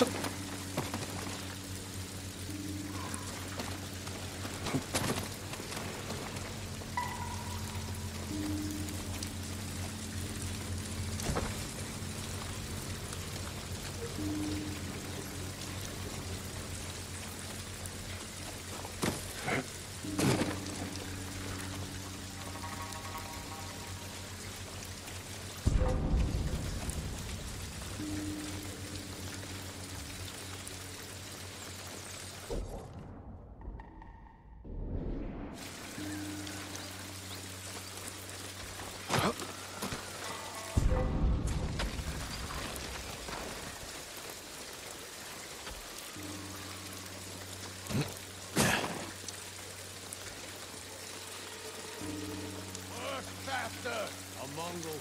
쑥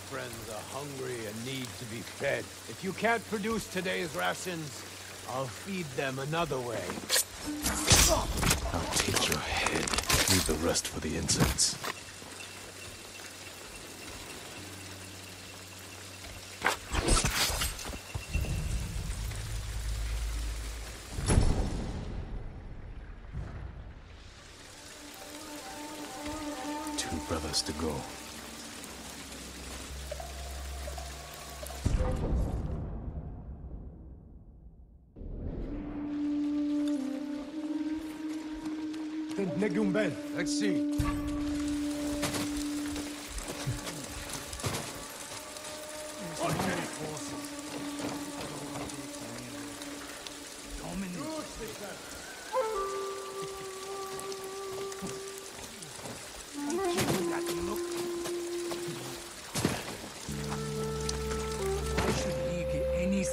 Friends are hungry and need to be fed. If you can't produce today's rations, I'll feed them another way. I'll take your head. Leave the rest for the insects. Two brothers to go. Let's see. Why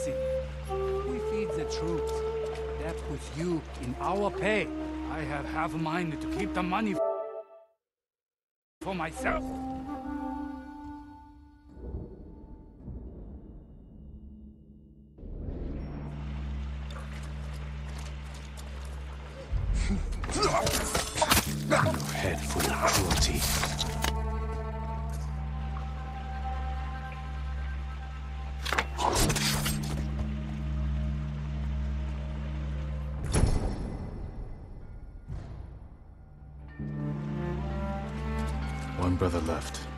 We feed the troops. That puts you in our pay. I have half a mind to keep the money for myself. Your head for your cruelty. One brother left.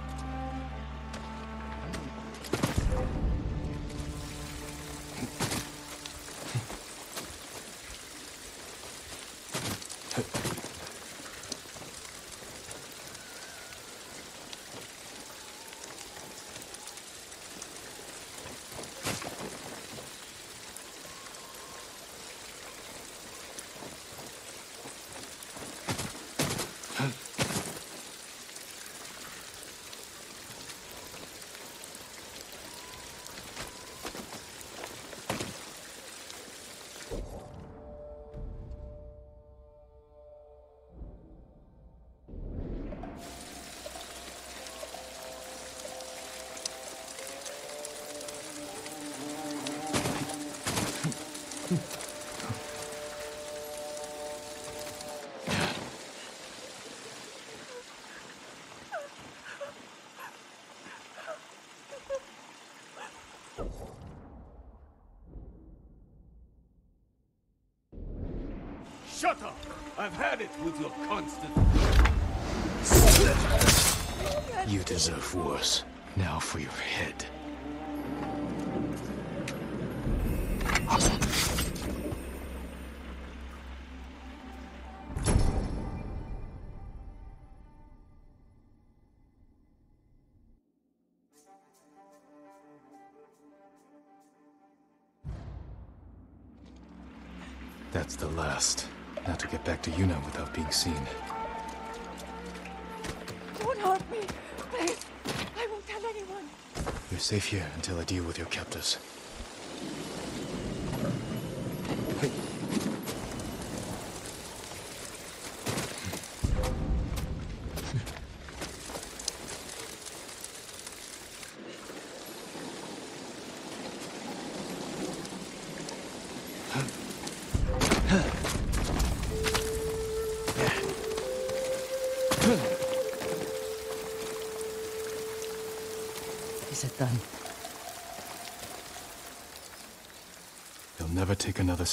Shut up! I've had it with your constant... You deserve worse. Now for your head. That's the last. Now to get back to Yuna without being seen. Don't hurt me, please. I won't tell anyone. You're safe here until I deal with your captors. Is it done? They'll never take another